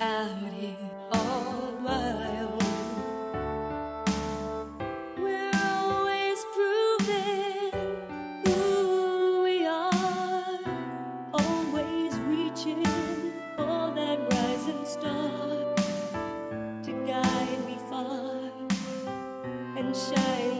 out here all my own. We're always proving who we are, always reaching for that rising star to guide me far and shine.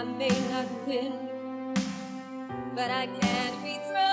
I may not win, but I can't be thrown.